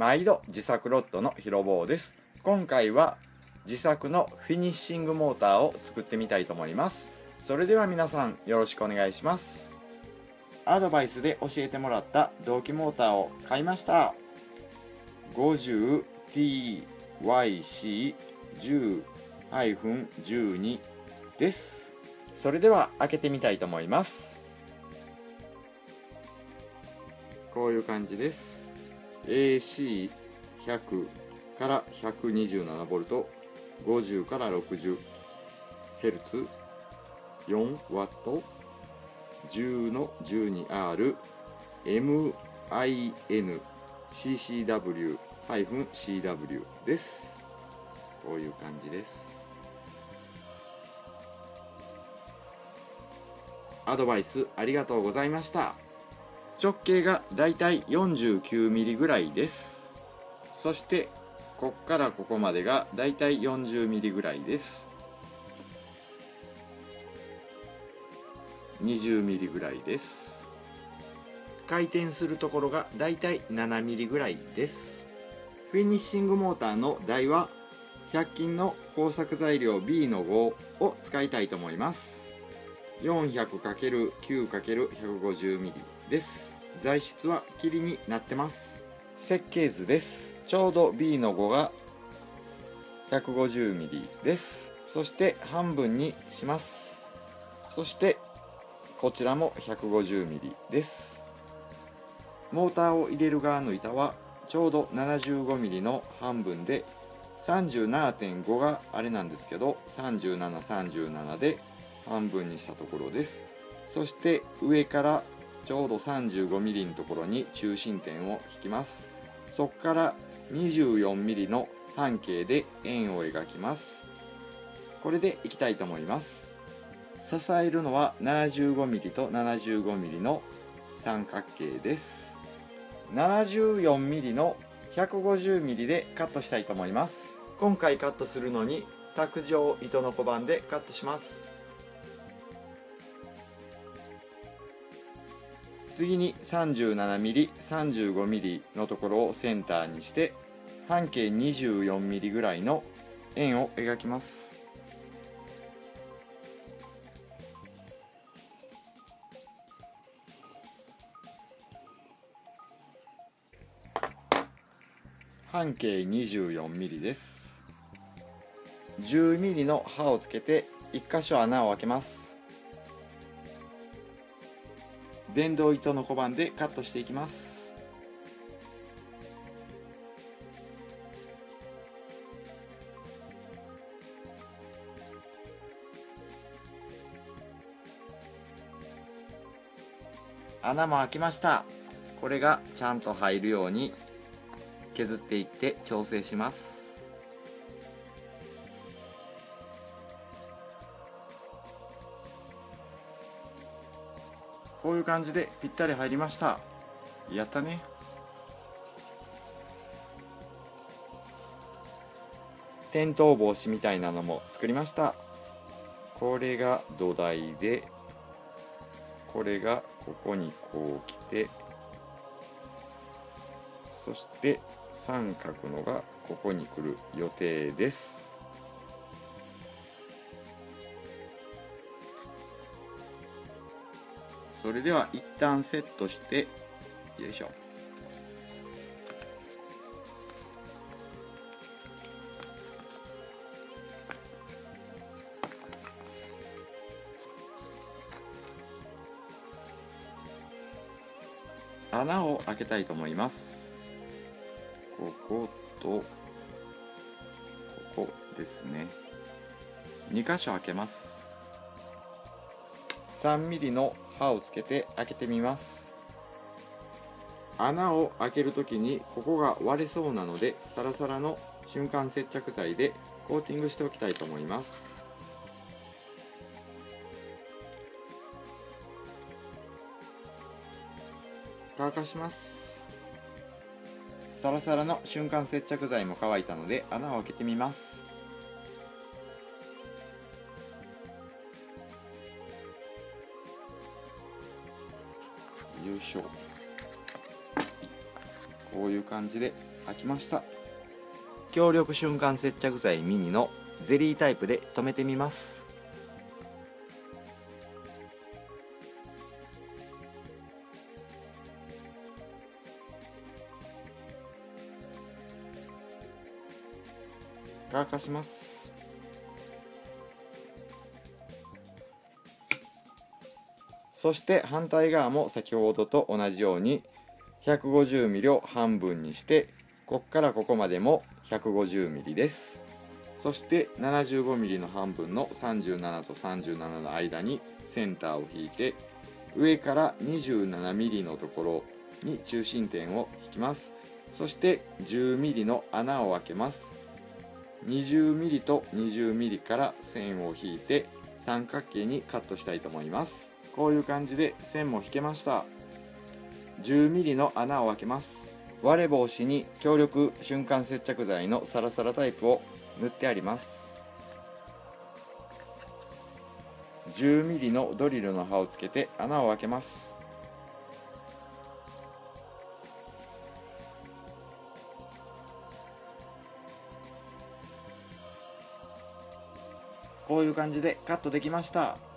毎度自作ロッドのひろぼうです。今回は自作のフィニッシングモーターを作ってみたいと思います。それでは皆さんよろしくお願いします。アドバイスで教えてもらった同期モーターを買いました。50TYC10-12 です。それでは開けてみたいと思います。こういう感じです。AC100 から 127V 50から 60Hz 4W 10の 12R MIN CCW-CW です。こういう感じです。アドバイスありがとうございました。直径がだいたい 49mm ぐらいです。そしてこっからここまでがだいたい 40mm ぐらいです。20mm ぐらいです。回転するところがだいたい 7mm ぐらいです。フィニッシングモーターの台は100均の工作材料 B の5を使いたいと思います。400×9×150mm です。材質は霧になってます。設計図です。ちょうど B の5が 150mm です。そして半分にします。そしてこちらも 150mm です。モーターを入れる側の板はちょうど 75mm の半分で37.5があれなんですけど3737で半分にしたところです。そして上からちょうど 35mm のところに中心点を引きます。そこから 24mm の半径で円を描きます。これでいきたいと思います。支えるのは 75mm と 75mm の三角形です。74mm の 150mm でカットしたいと思います。今回カットするのに卓上糸の小判でカットします。次に 37mm35mm のところをセンターにして半径 24mm ぐらいの円を描きます。半径 24mm です。10mm の刃をつけて1箇所穴を開けます。電動糸の小判でカットしていきます。穴も開きました。これがちゃんと入るように削っていって調整します。こういう感じでぴったり入りました。やったね。転倒防止みたいなのも作りました。これが土台でこれがここにこう来てそして三角のがここに来る予定です。それでは一旦セットしてよいしょ。穴を開けたいと思います。こことここですね。2箇所開けます。3mm の刃をつけて開けてみます。穴を開けるときにここが割れそうなのでサラサラの瞬間接着剤でコーティングしておきたいと思います。乾かします。サラサラの瞬間接着剤も乾いたので穴を開けてみます。いしょこういう感じで開きました。強力瞬間接着剤ミニのゼリータイプで留めてみます。乾かしますそして反対側も先ほどと同じように 150mm を半分にしてこっからここまでも 150mm です。そして 75mm の半分の37と37の間にセンターを引いて上から 27mm のところに中心点を引きます。そして 10mm の穴を開けます。20mm と 20mm から線を引いて三角形にカットしたいと思います。こういう感じで線も引けました。10mm の穴を開けます。割れ防止に強力瞬間接着剤のサラサラタイプを塗ってあります。10mm のドリルの刃をつけて穴を開けます。こういう感じでカットできました。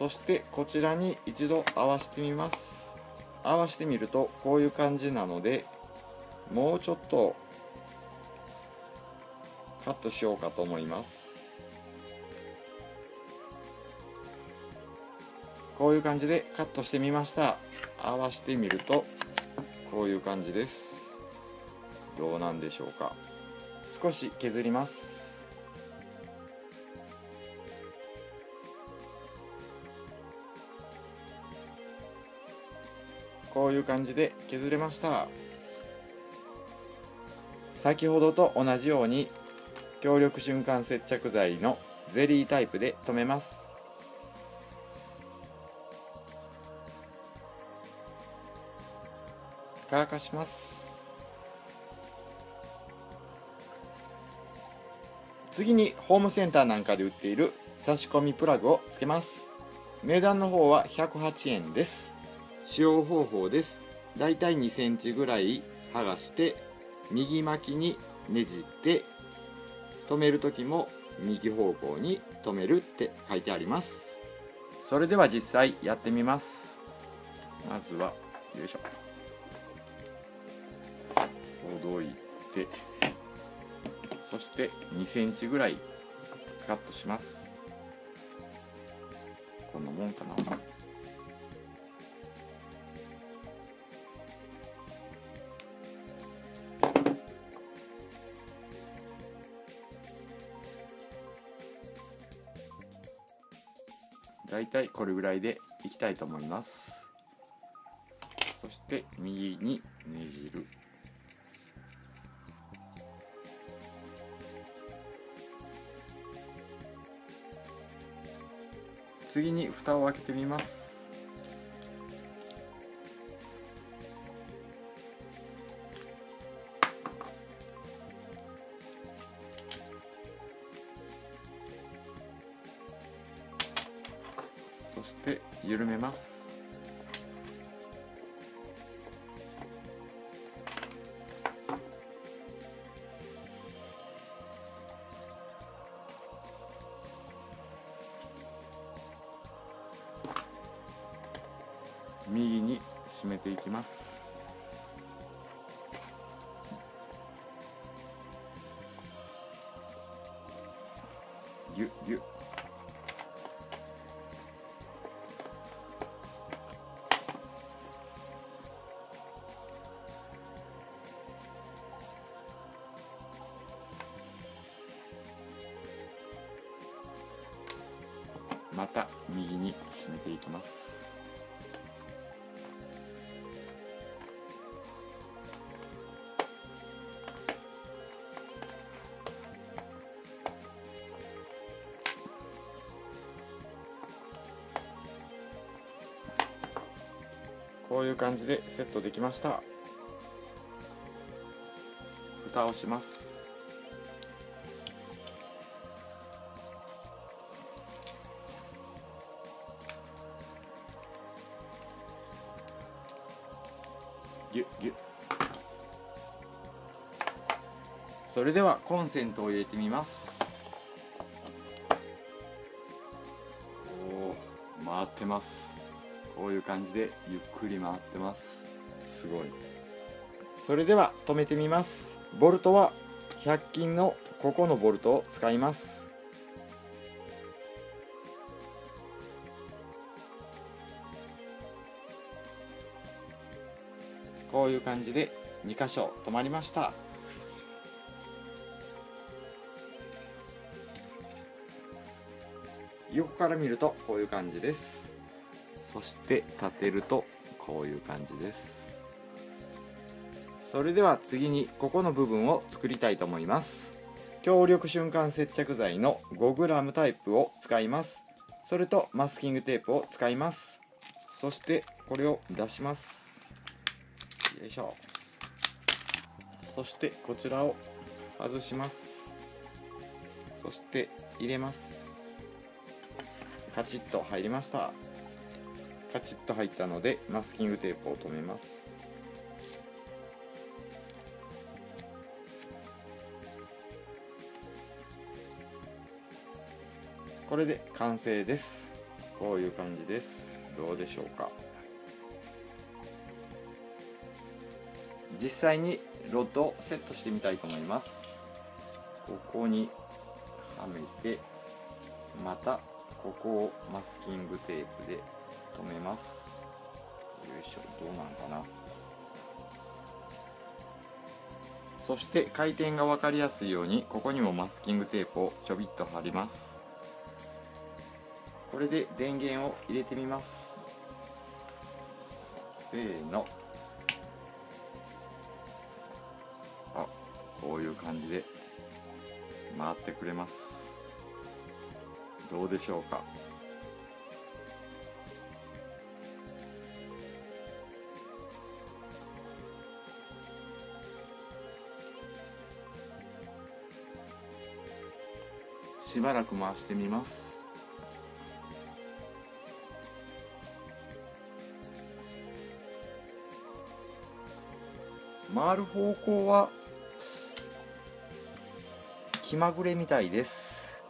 そしてこちらに一度合わせてみます。合わせてみるとこういう感じなのでもうちょっとカットしようかと思います。こういう感じでカットしてみました。合わせてみるとこういう感じです。どうなんでしょうか。少し削ります。こういう感じで削れました。先ほどと同じように強力瞬間接着剤のゼリータイプで留めます。乾かします。次にホームセンターなんかで売っている差し込みプラグをつけます。値段の方は108円です。使用方法です。だいたい2センチぐらい剥がして右巻きにねじって止める時も右方向に止めるって書いてあります。それでは実際やってみます。まずはよいしょ。ほどいてそして2センチぐらいカットします。こんなもんかな。だいたいこれぐらいでいきたいと思います。そして右にねじる。次に蓋を開けてみます。緩めます。右に締めていきます。また右に締めていきます。こういう感じでセットできました。蓋をします。ぎゅっぎゅっそれではコンセントを入れてみます。おお回ってます。こういう感じでゆっくり回ってます。すごい。それでは止めてみます。ボルトは100均のここのボルトを使います。こういう感じで2箇所止まりました。横から見るとこういう感じです。そして立てるとこういう感じです。それでは次にここの部分を作りたいと思います。強力瞬間接着剤の 5g タイプを使います。それとマスキングテープを使います。そしてこれを出します。よいしょ。そしてこちらを外します。そして入れます。カチッと入りました。カチッと入ったのでマスキングテープを留めます。これで完成です。こういう感じです。どうでしょうか。実際にロッドをセットしてみたいと思います。ここにはめてまたここをマスキングテープで留めます。よいしょどうなんかな。そして回転が分かりやすいようにここにもマスキングテープをちょびっと貼ります。これで電源を入れてみます。せーの。こういう感じで回ってくれます。どうでしょうか？しばらく回してみます。回る方向は気まぐれみたいです。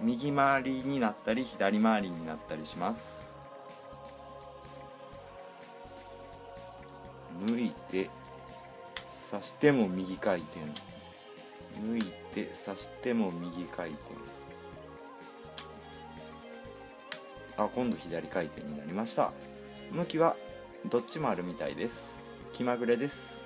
右回りになったり左回りになったりします。抜いて刺しても右回転。抜いて刺しても右回転。あ今度左回転になりました。向きはどっちもあるみたいです。気まぐれです。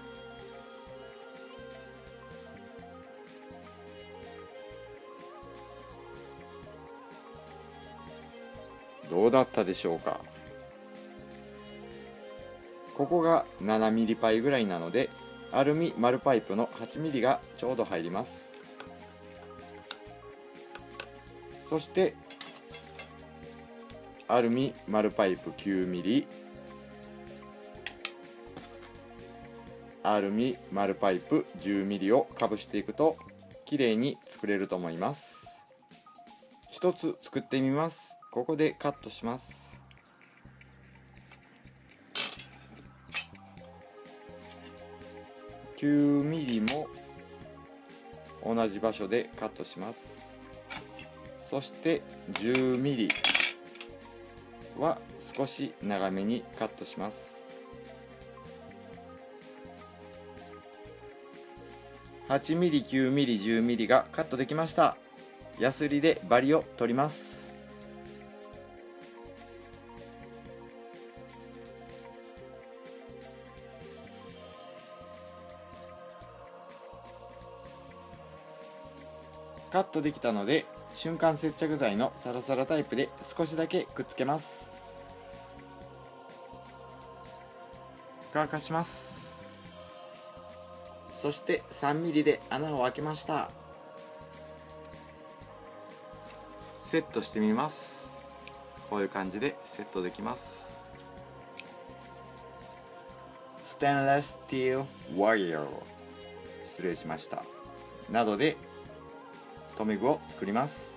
どうだったでしょうか？ここが 7mm パイぐらいなのでアルミ丸パイプの 8mm がちょうど入ります。そしてアルミ丸パイプ 9mm アルミ丸パイプ 10mm をかぶしていくと綺麗に作れると思います。一つ作ってみます。ここでカットします。9ミリも同じ場所でカットします。そして10ミリは少し長めにカットします。8ミリ9ミリ10ミリがカットできました。ヤスリでバリを取ります。カットできたので瞬間接着剤のサラサラタイプで少しだけくっつけます。乾かします。そして 3mm で穴を開けました。セットしてみます。こういう感じでセットできます。ステンレススティールワイヤー失礼しました。などで留め具を作ります。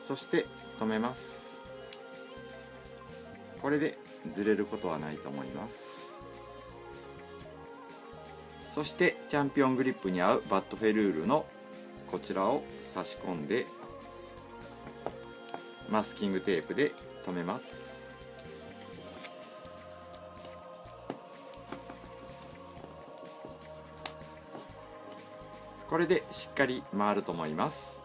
そして留めます。これでずれることはないと思います。そしてチャンピオングリップに合うバットフェルールのこちらを差し込んでマスキングテープで留めます。これでしっかり回ると思います。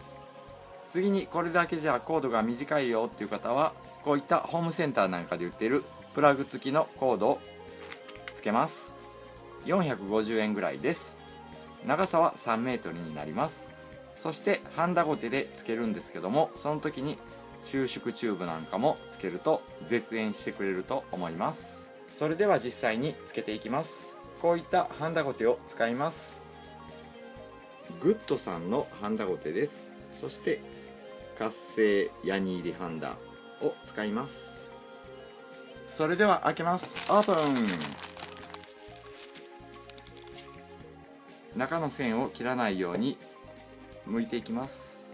次にこれだけじゃコードが短いよっていう方はこういったホームセンターなんかで売ってるプラグ付きのコードをつけます。450円ぐらいです。長さは 3m になります。そしてハンダゴテでつけるんですけどもその時に収縮チューブなんかもつけると絶縁してくれると思います。それでは実際につけていきます。こういったハンダゴテを使います。 goot さんのハンダゴテです。そして活性ヤニ入りハンダを使います。それでは開けます。オープン。中の線を切らないように剥いていきます。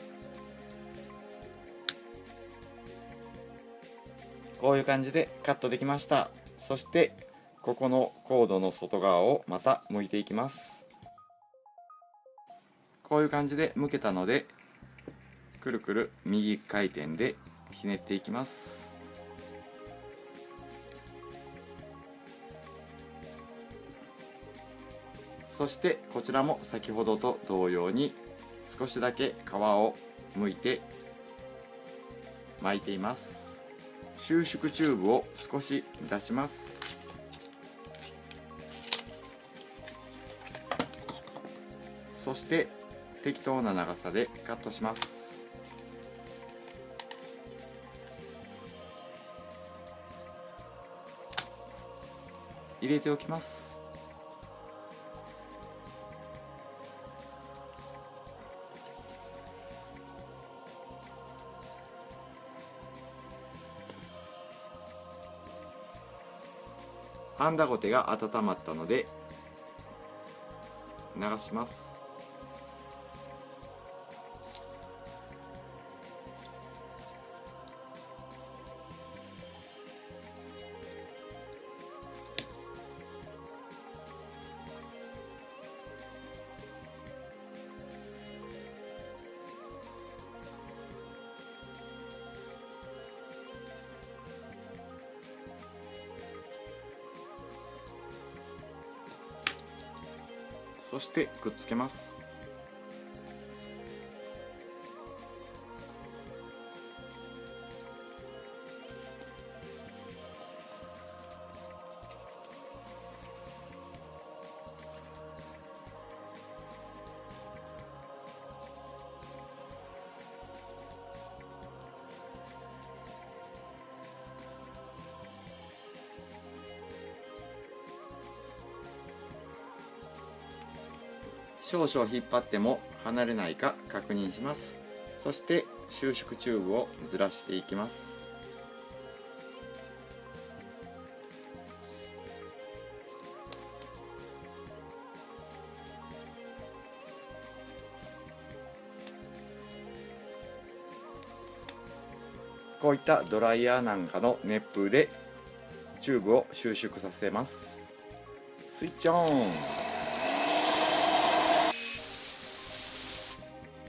こういう感じでカットできました。そしてここのコードの外側をまた剥いていきます。こういう感じで剥けたのでくるくる右回転でひねっていきます。そしてこちらも先ほどと同様に少しだけ皮を剥いて巻いています。収縮チューブを少し出します。そして適当な長さでカットします。入れておきます。ハンダゴテが温まったので流します。してくっつけます。少々引っ張っても離れないか確認します。そして収縮チューブをずらしていきます。こういったドライヤーなんかの熱風でチューブを収縮させます。スイッチオン。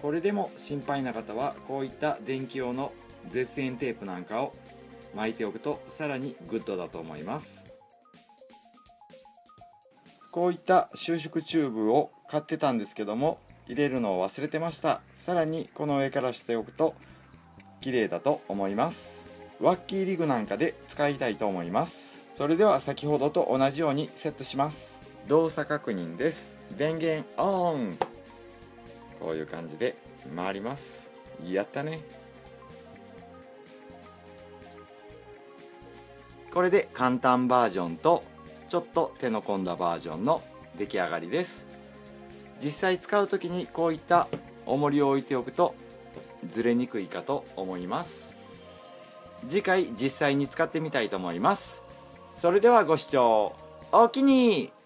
これでも心配な方はこういった電気用の絶縁テープなんかを巻いておくとさらにグッドだと思います。こういった収縮チューブを買ってたんですけども入れるのを忘れてました。さらにこの上からしておくと綺麗だと思います。ワッキーリグなんかで使いたいと思います。それでは先ほどと同じようにセットします。動作確認です。電源オン。こういう感じで回ります。やったね。これで簡単バージョンとちょっと手の込んだバージョンの出来上がりです。実際使う時にこういった重りを置いておくとずれにくいかと思います。次回実際に使ってみたいと思います。それではご視聴おおきに。